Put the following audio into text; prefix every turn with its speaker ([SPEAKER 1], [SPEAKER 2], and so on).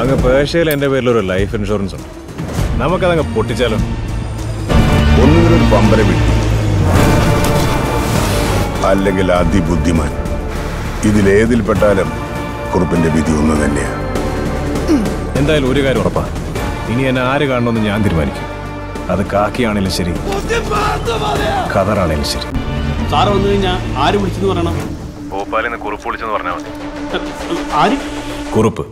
[SPEAKER 1] അങ്ങ് പേർഷ്യയിൽ എന്റെ പേരിൽ ഒരു ലൈഫ് ഇൻഷുറൻസ് ഉണ്ട്. നമുക്കതങ്ങ് പൊട്ടിച്ചാലോ?
[SPEAKER 2] ഒന്നുകിലൊരു പമ്പര വിട്ടു അല്ലെങ്കിൽ അതിബുദ്ധിമാൻ. ഇതിലേതിൽപ്പെട്ടാലും കുറുപ്പിന്റെ വിധി ഒന്ന് തന്നെയാണ്
[SPEAKER 1] എന്തായാലും ഒരു കാര്യം ഉറപ്പാ. ഇനി എന്നെ ആര് കാണണമെന്ന് ഞാൻ തീരുമാനിക്കും. അത് കാക്കിയാണേലും ശരി. ഖദറാണേലും ശരി.
[SPEAKER 3] സാറ് വന്നു കഴിഞ്ഞാൽ ആര് വിളിച്ചെന്ന് പറയണം?
[SPEAKER 1] ഭോപ്പാലിൽ നിന്ന് വിളിച്ചെന്ന് പറഞ്ഞാൽ മതി.
[SPEAKER 3] ആര്?
[SPEAKER 1] കുറുപ്പ്.